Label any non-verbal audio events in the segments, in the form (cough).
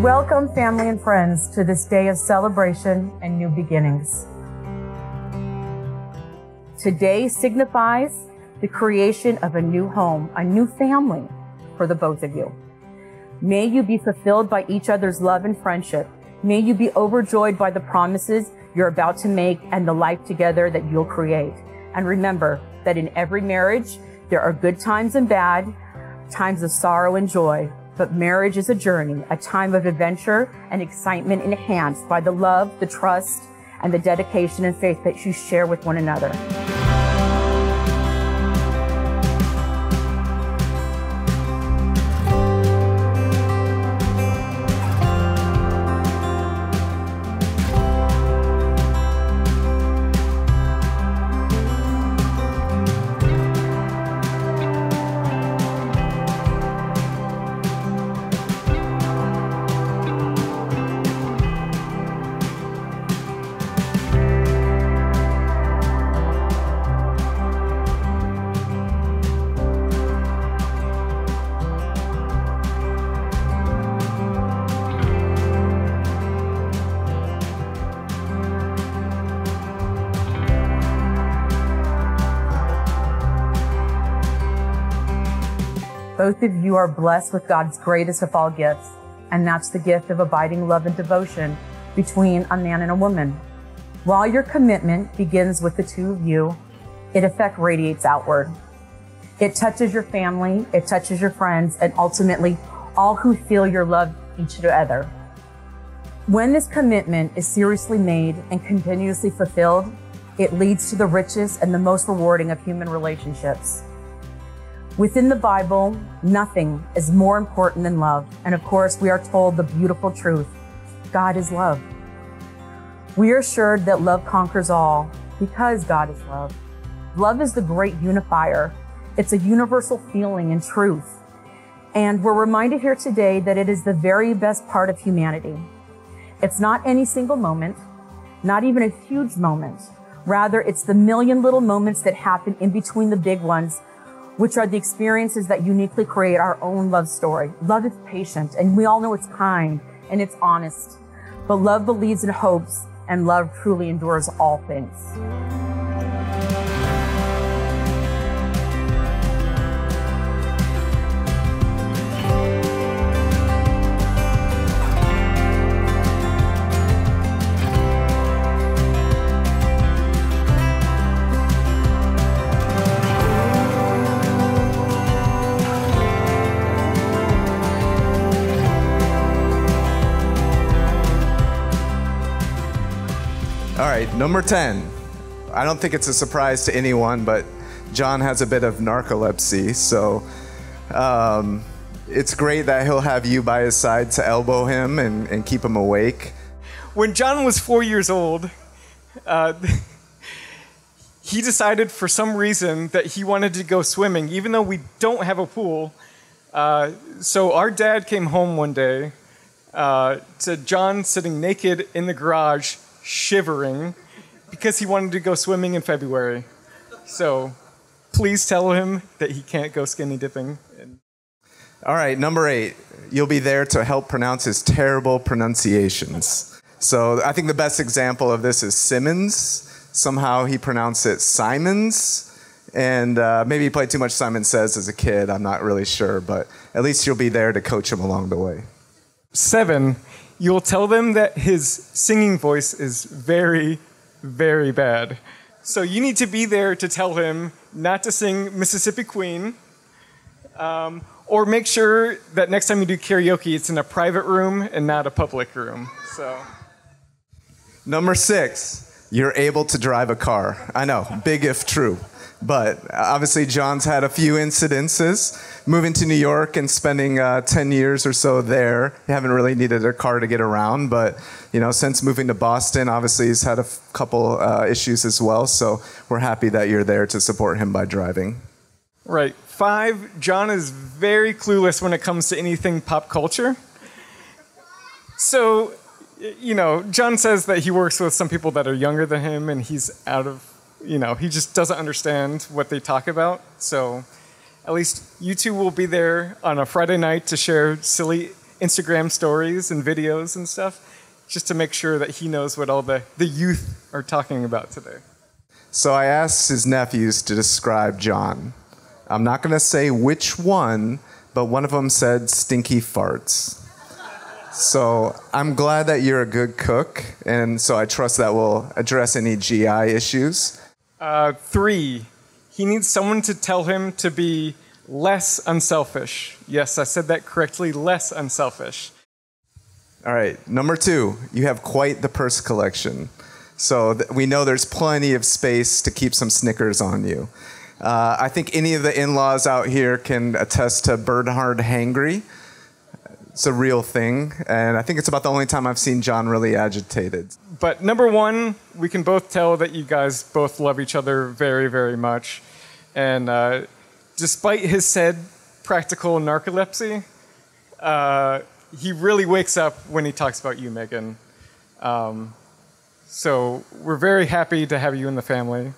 Welcome, family and friends, to this day of celebration and new beginnings. Today signifies the creation of a new home, a new family for the both of you. May you be fulfilled by each other's love and friendship. May you be overjoyed by the promises you're about to make and the life together that you'll create. And remember that in every marriage, there are good times and bad, times of sorrow and joy. But marriage is a journey, a time of adventure and excitement enhanced by the love, the trust, and the dedication and faith that you share with one another. Both of you are blessed with God's greatest of all gifts, and that's the gift of abiding love and devotion between a man and a woman. While your commitment begins with the two of you, it effect radiates outward. It touches your family, it touches your friends, and ultimately all who feel your love each other. When this commitment is seriously made and continuously fulfilled, it leads to the richest and the most rewarding of human relationships. Within the Bible, nothing is more important than love. And of course, we are told the beautiful truth God is love. We are assured that love conquers all because God is love. Love is the great unifier, it's a universal feeling and truth. And we're reminded here today that it is the very best part of humanity. It's not any single moment, not even a huge moment. Rather, it's the million little moments that happen in between the big ones which are the experiences that uniquely create our own love story. Love is patient, and we all know it's kind and it's honest. But love believes and hopes, and love truly endures all things. Right, number 10. I don't think it's a surprise to anyone, but John has a bit of narcolepsy, so um, it's great that he'll have you by his side to elbow him and, and keep him awake. When John was four years old, uh, (laughs) he decided for some reason that he wanted to go swimming, even though we don't have a pool. Uh, so our dad came home one day uh, to John sitting naked in the garage, shivering, because he wanted to go swimming in February. So please tell him that he can't go skinny dipping. All right, number eight. You'll be there to help pronounce his terrible pronunciations. So I think the best example of this is Simmons. Somehow he pronounced it Simons. And uh, maybe he played too much Simon Says as a kid. I'm not really sure, but at least you'll be there to coach him along the way. Seven, you'll tell them that his singing voice is very, very bad. So you need to be there to tell him not to sing Mississippi Queen, um, or make sure that next time you do karaoke, it's in a private room and not a public room. So. Number six, you're able to drive a car. I know, big if true. But obviously, John's had a few incidences. Moving to New York and spending uh, 10 years or so there, he haven't really needed a car to get around. But, you know, since moving to Boston, obviously, he's had a couple uh, issues as well. So we're happy that you're there to support him by driving. Right. Five, John is very clueless when it comes to anything pop culture. So, you know, John says that he works with some people that are younger than him and he's out of, you know, he just doesn't understand what they talk about. So, at least you two will be there on a Friday night to share silly Instagram stories and videos and stuff, just to make sure that he knows what all the, the youth are talking about today. So I asked his nephews to describe John. I'm not going to say which one, but one of them said stinky farts. So I'm glad that you're a good cook, and so I trust that will address any GI issues. Uh, three, he needs someone to tell him to be less unselfish. Yes, I said that correctly, less unselfish. All right, number two, you have quite the purse collection. So we know there's plenty of space to keep some Snickers on you. Uh, I think any of the in laws out here can attest to Bernhard Hangry. It's a real thing, and I think it's about the only time I've seen John really agitated. But number one, we can both tell that you guys both love each other very, very much. And uh, despite his said practical narcolepsy, uh, he really wakes up when he talks about you, Megan. Um, so we're very happy to have you in the family.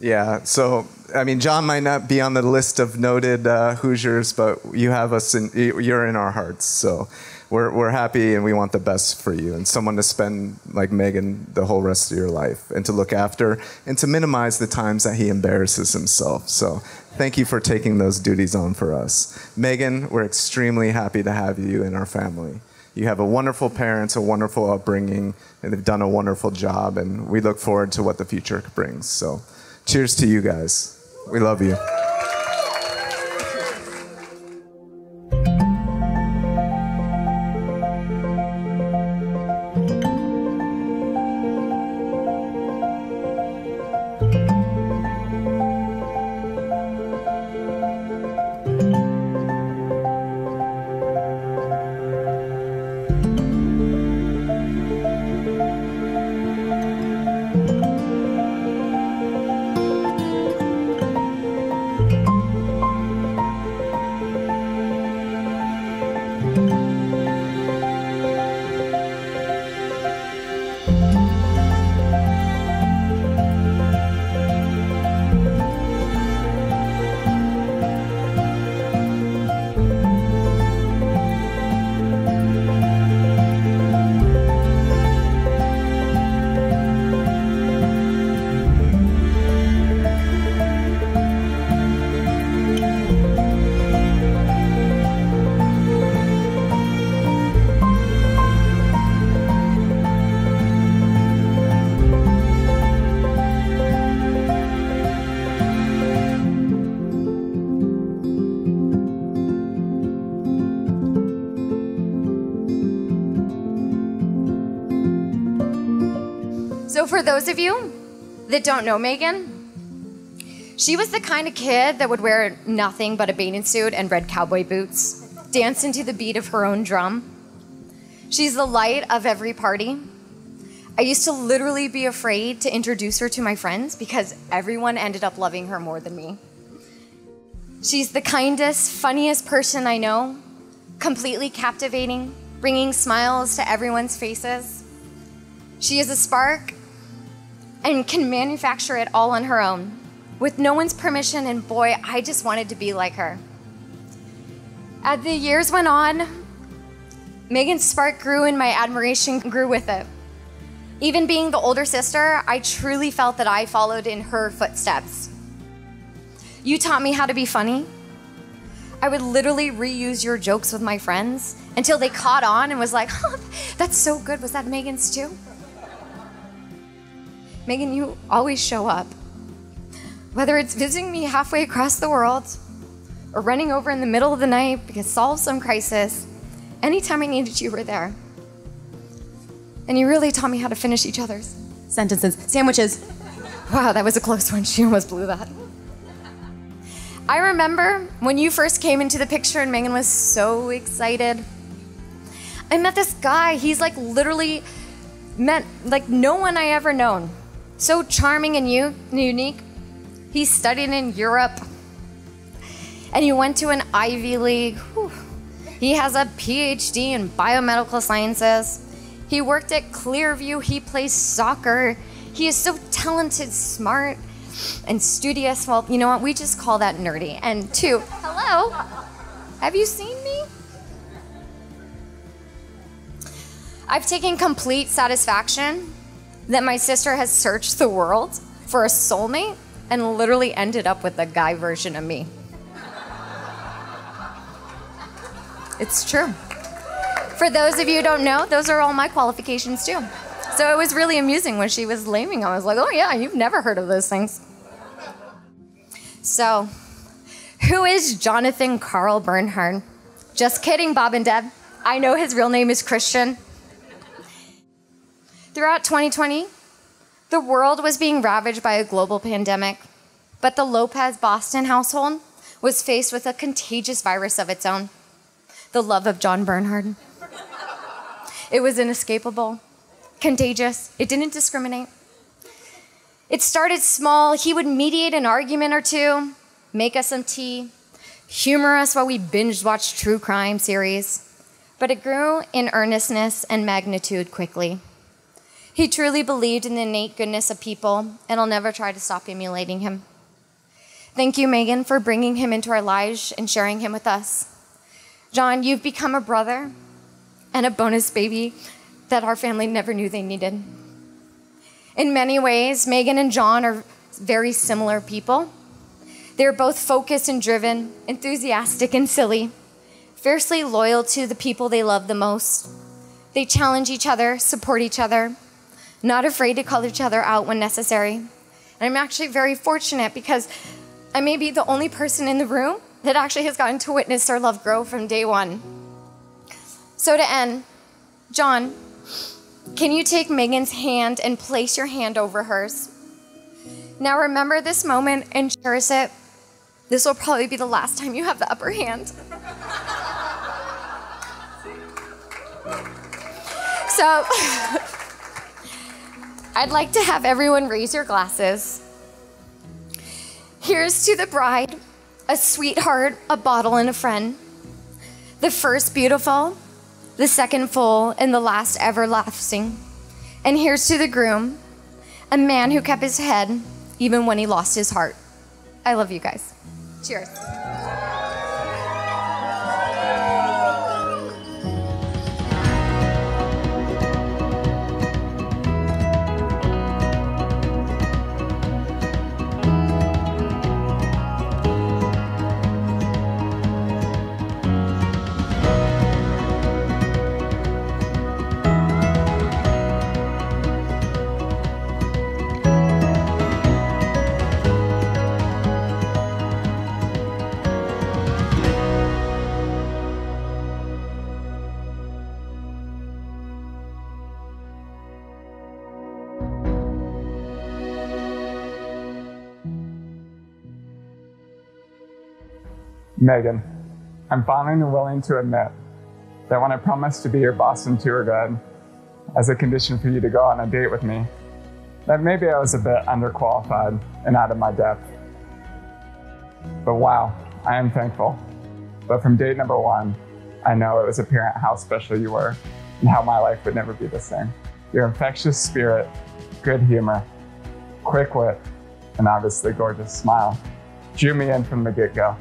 Yeah, so I mean, John might not be on the list of noted uh, Hoosiers, but you have us in, you're in our hearts. So we're, we're happy and we want the best for you and someone to spend like Megan the whole rest of your life and to look after and to minimize the times that he embarrasses himself. So thank you for taking those duties on for us. Megan, we're extremely happy to have you in our family. You have a wonderful parents, a wonderful upbringing, and they've done a wonderful job, and we look forward to what the future brings. So, cheers to you guys. We love you. So, for those of you that don't know Megan, she was the kind of kid that would wear nothing but a bathing suit and red cowboy boots, dance into the beat of her own drum. She's the light of every party. I used to literally be afraid to introduce her to my friends because everyone ended up loving her more than me. She's the kindest, funniest person I know, completely captivating, bringing smiles to everyone's faces. She is a spark and can manufacture it all on her own with no one's permission, and boy, I just wanted to be like her. As the years went on, Megan's spark grew and my admiration grew with it. Even being the older sister, I truly felt that I followed in her footsteps. You taught me how to be funny. I would literally reuse your jokes with my friends until they caught on and was like, (laughs) oh, that's so good. Was that Megan's too? Megan, you always show up. Whether it's visiting me halfway across the world or running over in the middle of the night because solve some crisis, anytime I needed you, you were there. And you really taught me how to finish each other's sentences. Sandwiches. Wow, that was a close one. She almost blew that. I remember when you first came into the picture and Megan was so excited. I met this guy. He's like literally met like no one I ever known so charming and unique. He studied in Europe and he went to an Ivy League. Whew. He has a PhD in biomedical sciences. He worked at Clearview. He plays soccer. He is so talented, smart, and studious. Well, you know what? We just call that nerdy. And two, hello, have you seen me? I've taken complete satisfaction that my sister has searched the world for a soulmate and literally ended up with a guy version of me. It's true. For those of you who don't know, those are all my qualifications too. So it was really amusing when she was laming. I was like, oh yeah, you've never heard of those things. So, who is Jonathan Carl Bernhard? Just kidding, Bob and Deb. I know his real name is Christian. Throughout 2020, the world was being ravaged by a global pandemic, but the Lopez Boston household was faced with a contagious virus of its own the love of John Bernhard. It was inescapable, contagious, it didn't discriminate. It started small. He would mediate an argument or two, make us some tea, humor us while we binge watched true crime series. But it grew in earnestness and magnitude quickly. He truly believed in the innate goodness of people, and I'll never try to stop emulating him. Thank you, Megan, for bringing him into our lives and sharing him with us. John, you've become a brother and a bonus baby that our family never knew they needed. In many ways, Megan and John are very similar people. They're both focused and driven, enthusiastic and silly, fiercely loyal to the people they love the most. They challenge each other, support each other, not afraid to call each other out when necessary. And I'm actually very fortunate because I may be the only person in the room that actually has gotten to witness our love grow from day one. So, to end, John, can you take Megan's hand and place your hand over hers? Now, remember this moment and cherish it. This will probably be the last time you have the upper hand. (laughs) So, (laughs) I'd like to have everyone raise your glasses. Here's to the bride, a sweetheart, a bottle, and a friend. The first beautiful, the second full, and the last everlasting. And here's to the groom, a man who kept his head even when he lost his heart. I love you guys. Cheers. Megan, I'm finally willing to admit that when I promised to be your Boston tour guide as a condition for you to go on a date with me, that maybe I was a bit underqualified and out of my depth. But wow, I am thankful. But from date number one, I know it was apparent how special you were and how my life would never be the same. Your infectious spirit, good humor, quick wit, and obviously gorgeous smile drew me in from the get go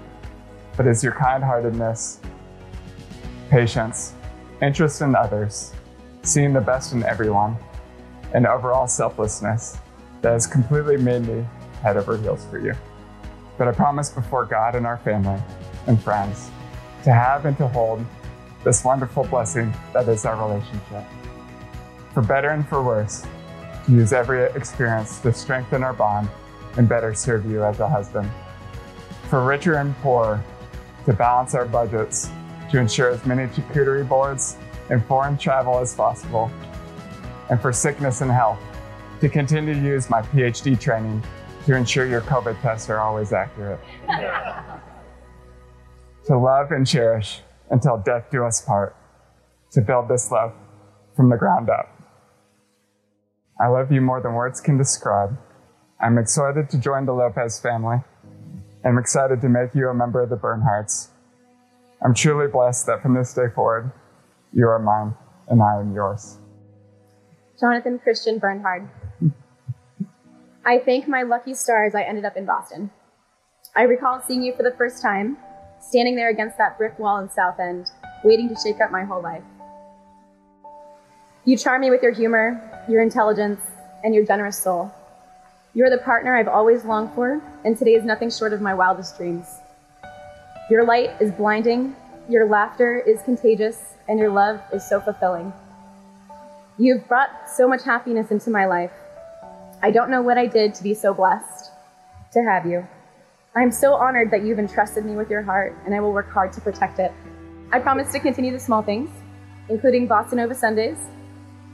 but it's your kind heartedness, patience, interest in others, seeing the best in everyone, and overall selflessness that has completely made me head over heels for you. But I promise before God and our family and friends to have and to hold this wonderful blessing that is our relationship. For better and for worse, to use every experience to strengthen our bond and better serve you as a husband. For richer and poorer, to balance our budgets, to ensure as many charcuterie boards and foreign travel as possible, and for sickness and health, to continue to use my PhD training to ensure your COVID tests are always accurate. (laughs) to love and cherish until death do us part, to build this love from the ground up. I love you more than words can describe. I'm excited to join the Lopez family I'm excited to make you a member of the Bernhards. I'm truly blessed that from this day forward, you are mine and I am yours. Jonathan Christian Bernhard. I thank my lucky stars I ended up in Boston. I recall seeing you for the first time, standing there against that brick wall in South End, waiting to shake up my whole life. You charm me with your humor, your intelligence, and your generous soul. You're the partner I've always longed for, and today is nothing short of my wildest dreams. Your light is blinding, your laughter is contagious, and your love is so fulfilling. You've brought so much happiness into my life. I don't know what I did to be so blessed to have you. I'm so honored that you've entrusted me with your heart, and I will work hard to protect it. I promise to continue the small things, including Bossa Nova Sundays,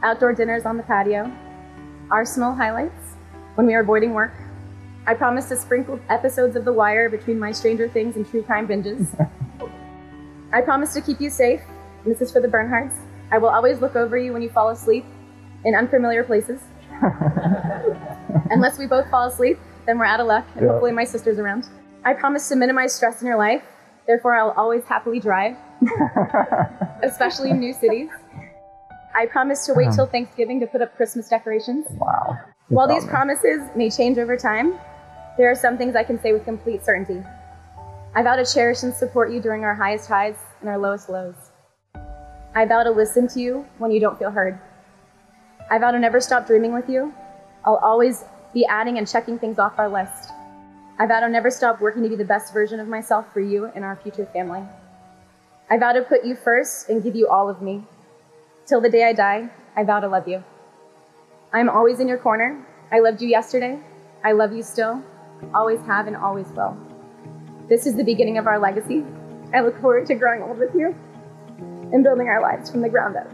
outdoor dinners on the patio, Arsenal highlights when we are avoiding work. I promise to sprinkle episodes of The Wire between my Stranger Things and true crime binges. (laughs) I promise to keep you safe. And this is for the Bernhards. I will always look over you when you fall asleep in unfamiliar places. (laughs) Unless we both fall asleep, then we're out of luck, and Yeah. hopefully my sister's around. I promise to minimize stress in your life. Therefore, I'll always happily drive, (laughs) especially in new cities. I promise to wait uh-huh. till Thanksgiving to put up Christmas decorations. Wow. While these promises may change over time, there are some things I can say with complete certainty. I vow to cherish and support you during our highest highs and our lowest lows. I vow to listen to you when you don't feel heard. I vow to never stop dreaming with you. I'll always be adding and checking things off our list. I vow to never stop working to be the best version of myself for you and our future family. I vow to put you first and give you all of me. Till the day I die, I vow to love you. I'm always in your corner. I loved you yesterday. I love you still. Always have and always will. This is the beginning of our legacy. I look forward to growing old with you and building our lives from the ground up.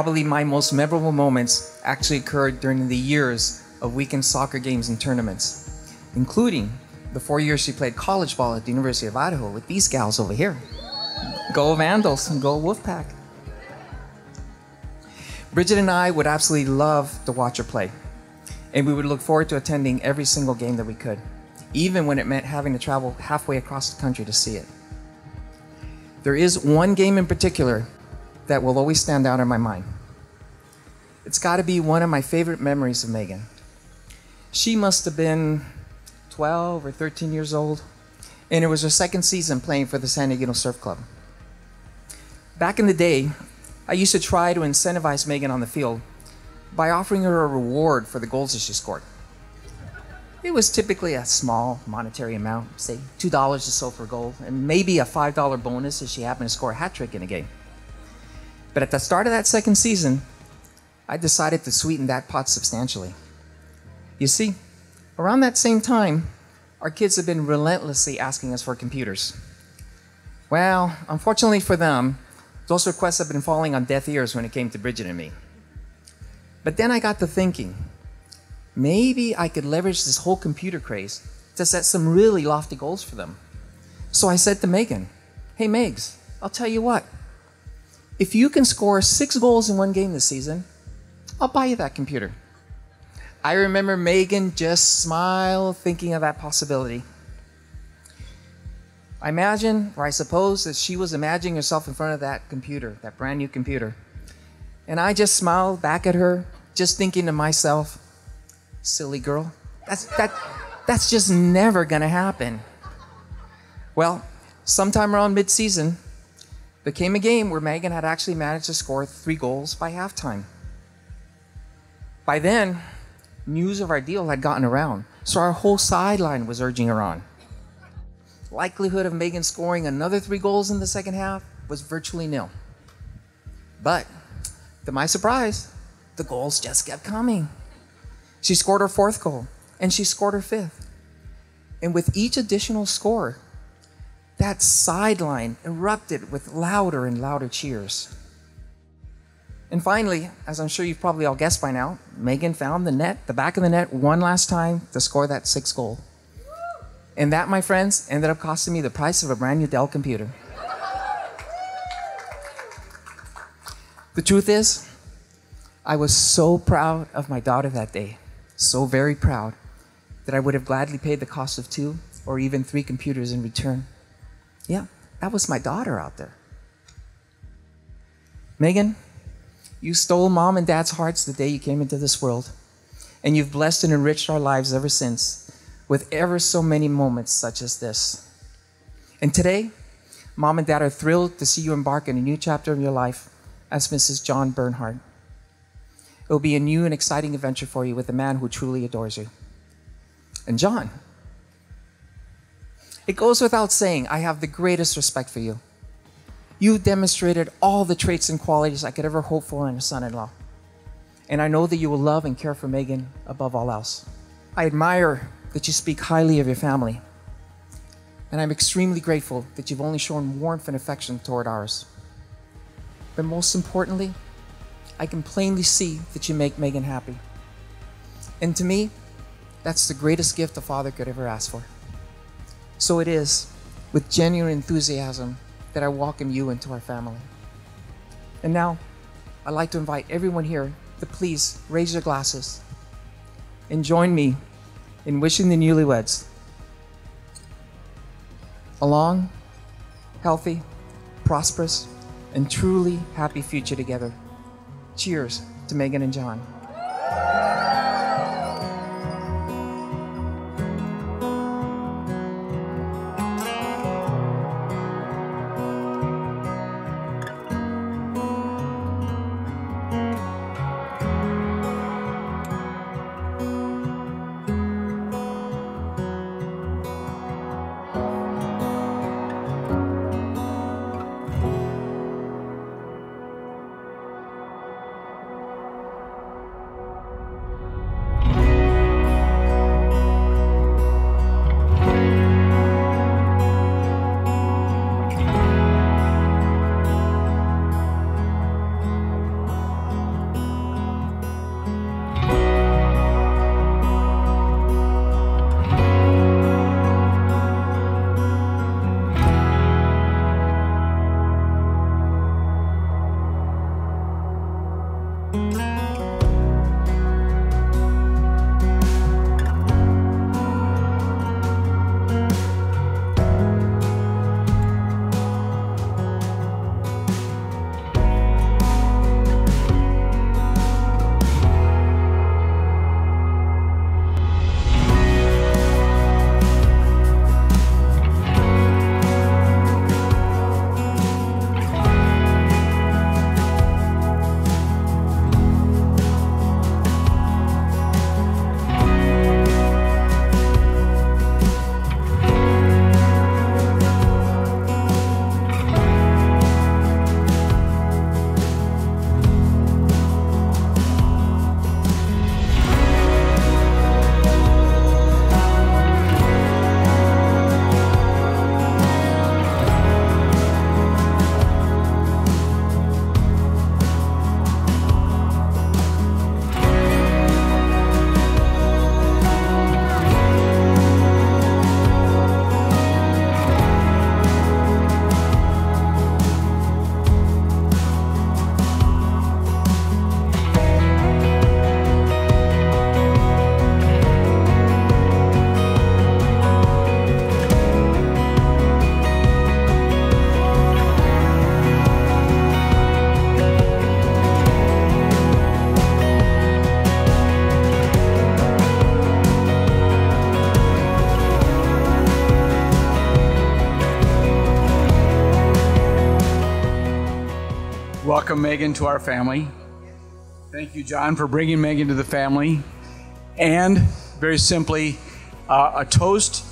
Probably my most memorable moments actually occurred during the years of weekend soccer games and tournaments, including the four years she played college ball at the University of Idaho with these gals over here. Go Vandals and go Wolfpack. Bridget and I would absolutely love to watch her play, and we would look forward to attending every single game that we could, even when it meant having to travel halfway across the country to see it. There is one game in particular that will always stand out in my mind. It's got to be one of my favorite memories of Megan. She must have been 12 or 13 years old, and it was her second season playing for the San Diego Surf Club. Back in the day, I used to try to incentivize Megan on the field by offering her a reward for the goals that she scored. It was typically a small monetary amount, say $2 or so for a goal, and maybe a $5 bonus if she happened to score a hat trick in a game. But at the start of that second season, I decided to sweeten that pot substantially. You see, around that same time, our kids have been relentlessly asking us for computers. Well, unfortunately for them, those requests have been falling on deaf ears when it came to Bridget and me. But then I got to thinking, maybe I could leverage this whole computer craze to set some really lofty goals for them. So I said to Megan, Hey, Megs, I'll tell you what, if you can score six goals in one game this season, I'll buy you that computer. I remember Megan just smile thinking of that possibility. I imagine, or I suppose, that she was imagining herself in front of that computer, that brand new computer. And I just smiled back at her, just thinking to myself, silly girl, that's, that, that's just never gonna happen. Well, sometime around mid-season, there came a game where Megan had actually managed to score three goals by halftime. By then, news of our deal had gotten around, so our whole sideline was urging her on. Likelihood of Megan scoring another three goals in the second half was virtually nil. But, to my surprise, the goals just kept coming. She scored her fourth goal, and she scored her fifth. And with each additional score, that sideline erupted with louder and louder cheers. And finally, as I'm sure you've probably all guessed by now, Megan found the net, the back of the net, one last time to score that sixth goal. And that, my friends, ended up costing me the price of a brand new Dell computer. the truth is, I was so proud of my daughter that day, so very proud, that I would have gladly paid the cost of two or even three computers in return. Yeah, that was my daughter out there. Megan, you stole mom and dad's hearts the day you came into this world, and you've blessed and enriched our lives ever since with ever so many moments such as this. And today, mom and dad are thrilled to see you embark on a new chapter of your life as Mrs. John Bernhard. It will be a new and exciting adventure for you with a man who truly adores you. And John, it goes without saying, I have the greatest respect for you. You demonstrated all the traits and qualities I could ever hope for in a son in law. And I know that you will love and care for Megan above all else. I admire that you speak highly of your family. And I'm extremely grateful that you've only shown warmth and affection toward ours. But most importantly, I can plainly see that you make Megan happy. And to me, that's the greatest gift a father could ever ask for. So it is with genuine enthusiasm that I welcome you into our family. And now, I'd like to invite everyone here to please raise your glasses and join me in wishing the newlyweds a long, healthy, prosperous, and truly happy future together. Cheers to Megan and John. Welcome Megan to our family. Thank you, John, for bringing Megan to the family. And very simply, uh, a toast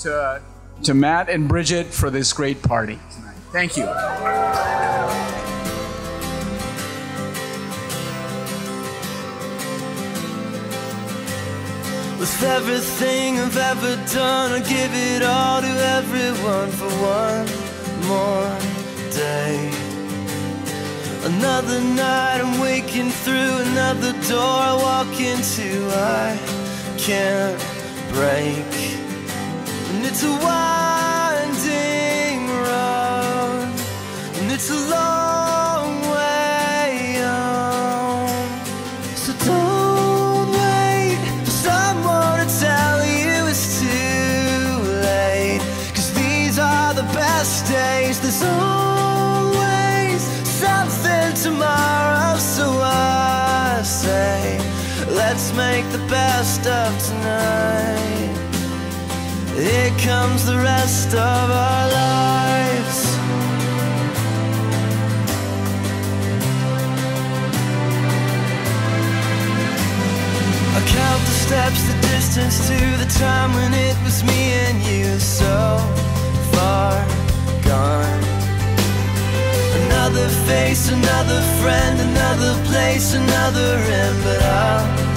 to, to Matt and Bridget for this great party tonight. Thank you. With everything I've ever done, I give it all to everyone for one more day. Another night I'm waking through another door I walk into. I can't break. And it's a winding road. And it's a long night. Here comes the rest of our lives. I count the steps, the distance to the time when it was me and you so far gone. Another face, another friend, another place, another end, but I'll